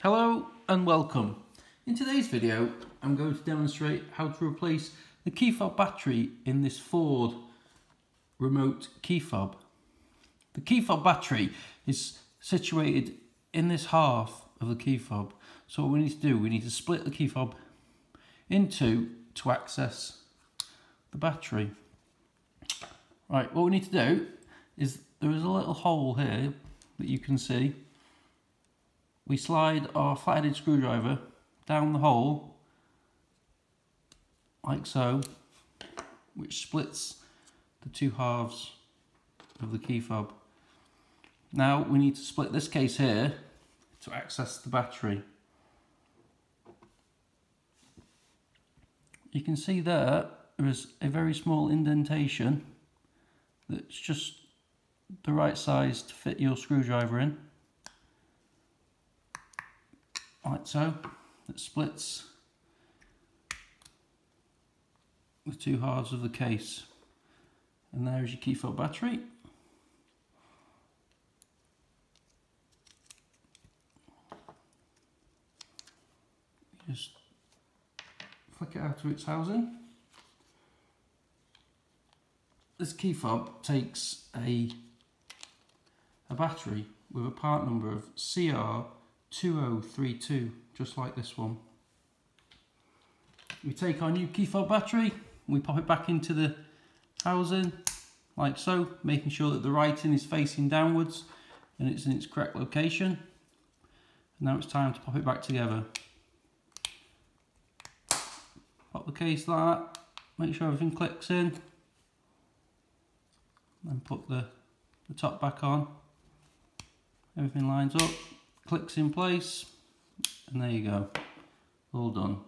Hello and welcome. In today's video I'm going to demonstrate how to replace the key fob battery in this Ford remote key fob. The key fob battery is situated in this half of the key fob so what we need to do we need to split the key fob into to access the battery. Right what we need to do is there is a little hole here that you can see we slide our flathead screwdriver down the hole like so which splits the two halves of the key fob. Now we need to split this case here to access the battery. You can see there there is a very small indentation that's just the right size to fit your screwdriver in. Like so, that splits the two halves of the case. And there is your key fob battery. Just flick it out of its housing. This key fob takes a, a battery with a part number of CR 2032, just like this one. We take our new key fob battery, we pop it back into the housing, like so, making sure that the writing is facing downwards and it's in its correct location. And now it's time to pop it back together. Pop the case like that, make sure everything clicks in, and put the, the top back on. Everything lines up clicks in place. And there you go. All done